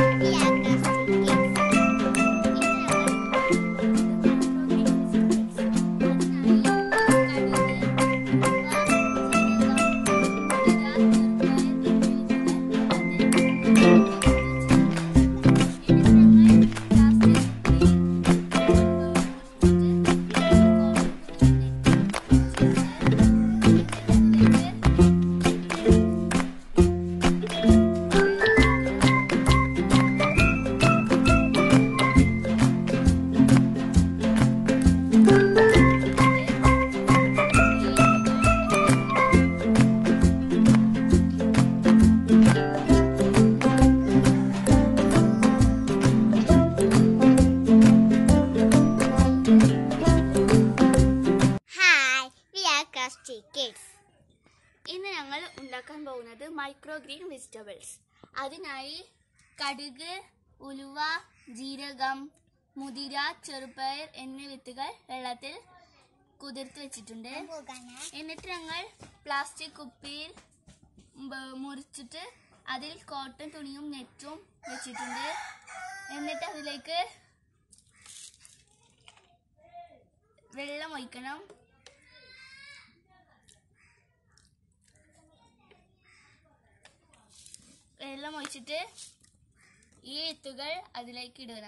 Bianca. ഇന്ന് ഞങ്ങൾ ഉണ്ടാക്കാൻ പോകുന്നത് മൈക്രോ ഗ്രീൻ വെജിറ്റബിൾസ് അതിനായി കടുക് ഉലുവ ജീരകം മുതിര ചെറുപയർ എന്നീ വിത്തുകൾ വെള്ളത്തിൽ കുതിർത്ത് വെച്ചിട്ടുണ്ട്. എന്നിട്ട് ഞങ്ങൾ പ്ലാസ്റ്റിക് കുപ്പിയിൽ മുറിച്ചിട്ട് അതിൽ കോട്ടൺ തുണിയും നെറ്റും വെച്ചിട്ടുണ്ട്. എന്നിട്ട് അതിലേക്ക് വെള്ളം ഒഴിക്കണം. വെള്ളം ഒഴിച്ചിട്ട് ഈ എത്തുകൾ അതിലേക്ക് ഇടുക.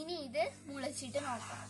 ഇനി ഇത് മുളച്ചിട്ട് നോക്കാം.